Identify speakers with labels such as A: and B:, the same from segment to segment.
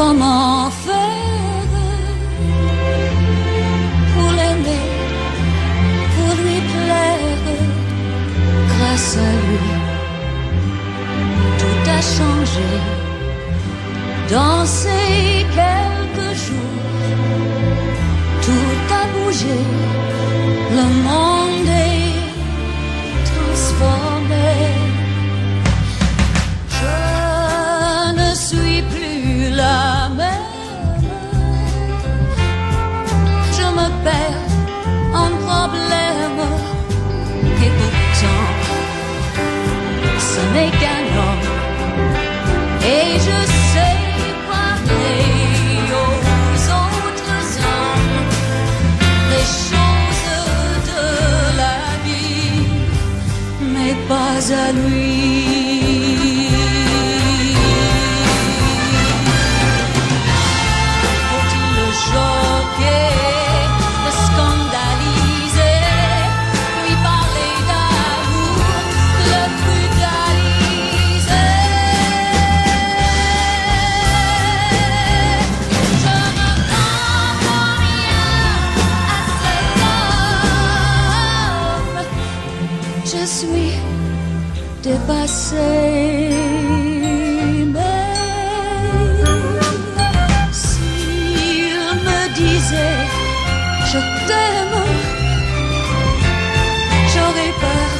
A: Comment faire pour l'aimer, pour lui plaire? Grâce à lui, tout a changé dans ces quelques jours. Tout a bougé, le monde à lui. Faut-il le choquer, le scandaliser, lui parler d'amour, le brutaliser Je ne comprends rien à cet homme Je suis dépassée Mais s'il me disait je t'aime J'aurais peur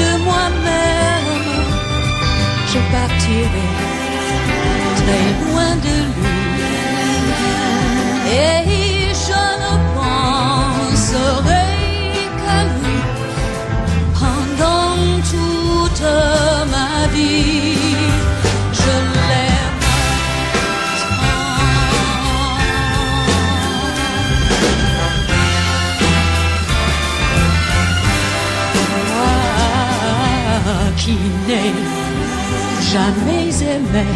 A: de moi-même. Je partirai très loin de lui toute ma vie. Je l'aime qui jamais aimé,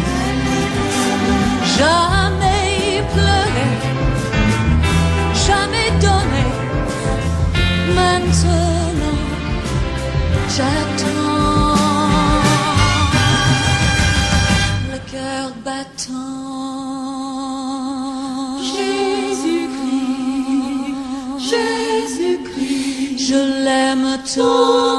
A: jamais pleuré, jamais donné. Maintenant, j'attends Amateur.